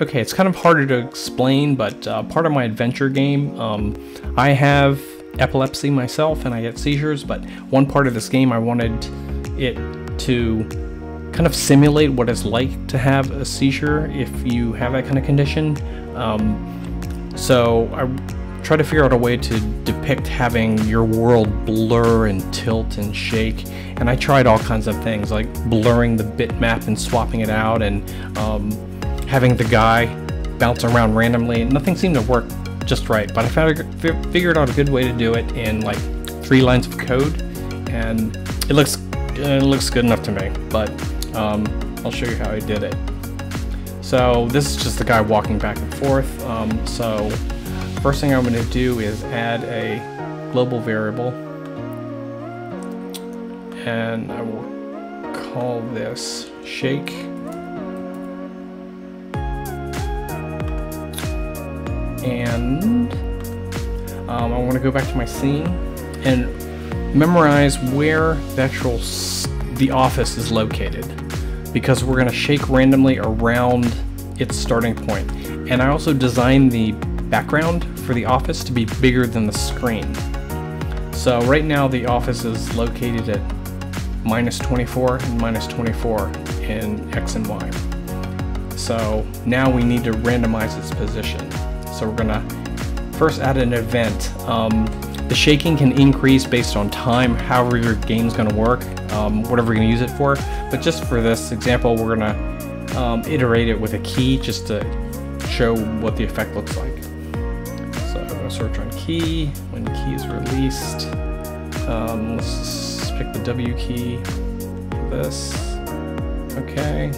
Okay, it's kind of harder to explain, but uh, part of my adventure game, um, I have epilepsy myself and I get seizures, but one part of this game I wanted it to kind of simulate what it's like to have a seizure if you have that kind of condition. Um, so I try to figure out a way to depict having your world blur and tilt and shake. And I tried all kinds of things like blurring the bitmap and swapping it out and um, having the guy bounce around randomly. Nothing seemed to work just right, but I found, figured out a good way to do it in like three lines of code, and it looks it looks good enough to me. But um, I'll show you how I did it. So this is just the guy walking back and forth. Um, so first thing I'm going to do is add a global variable, and I will call this shake. And um, I want to go back to my scene and memorize where the the office is located because we're going to shake randomly around its starting point. And I also designed the background for the office to be bigger than the screen. So right now the office is located at minus 24 and minus 24 in X and Y. So now we need to randomize its position. So we're gonna first add an event. Um, the shaking can increase based on time, however your game's gonna work, um, whatever you're gonna use it for. But just for this example, we're gonna um, iterate it with a key just to show what the effect looks like. So I'm gonna search on key, when key is released. Um, let's pick the W key for this. Okay.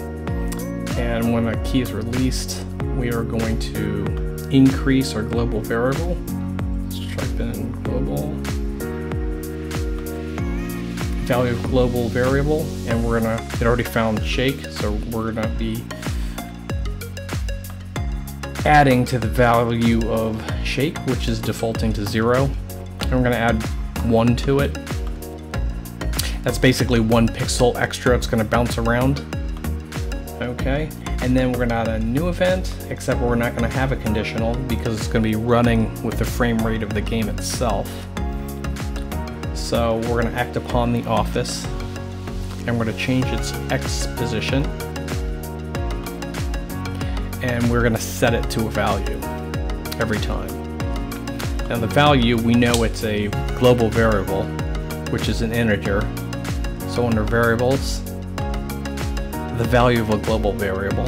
And when the key is released, we are going to increase our global variable. Let's type in global value of global variable and we're gonna it already found shake so we're gonna be adding to the value of shake which is defaulting to zero. And we're gonna add one to it. That's basically one pixel extra. It's gonna bounce around. Okay and then we're going to add a new event, except we're not going to have a conditional because it's going to be running with the frame rate of the game itself. So we're going to act upon the office, and we're going to change its X position, and we're going to set it to a value every time. Now the value, we know it's a global variable, which is an integer. So under variables, the value of a global variable.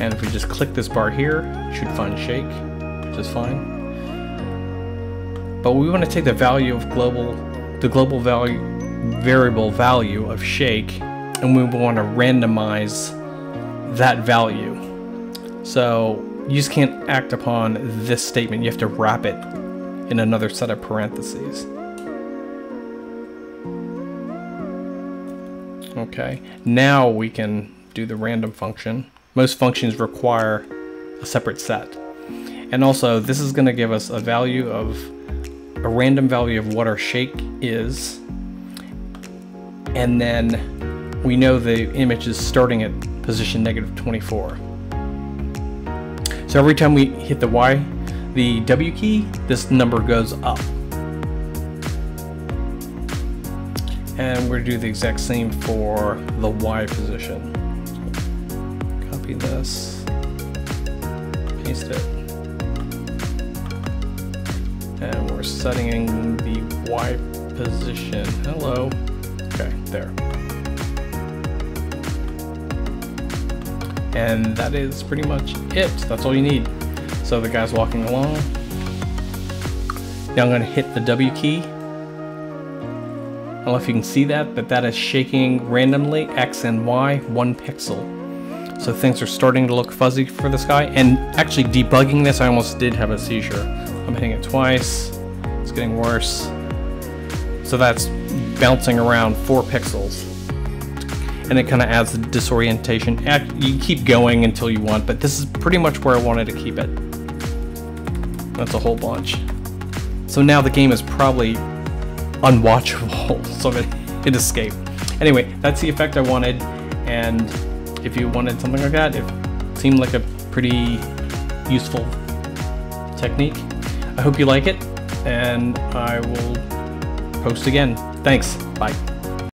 And if we just click this bar here, it should find shake, which is fine. But we want to take the value of global, the global value, variable value of shake, and we want to randomize that value. So you just can't act upon this statement. You have to wrap it in another set of parentheses. Okay, now we can do the random function. Most functions require a separate set. And also, this is going to give us a value of a random value of what our shake is. And then we know the image is starting at position negative 24. So every time we hit the Y, the W key, this number goes up. And we're gonna do the exact same for the Y position. Copy this, paste it. And we're setting the Y position. Hello. Okay, there. And that is pretty much it. That's all you need. So the guy's walking along. Now I'm gonna hit the W key I don't know if you can see that, but that is shaking randomly X and Y one pixel. So things are starting to look fuzzy for this guy. And actually debugging this, I almost did have a seizure. I'm hitting it twice. It's getting worse. So that's bouncing around four pixels. And it kind of adds the disorientation. You keep going until you want, but this is pretty much where I wanted to keep it. That's a whole bunch. So now the game is probably unwatchable, so it, it escaped. Anyway, that's the effect I wanted, and if you wanted something like that, it seemed like a pretty useful technique. I hope you like it, and I will post again. Thanks, bye.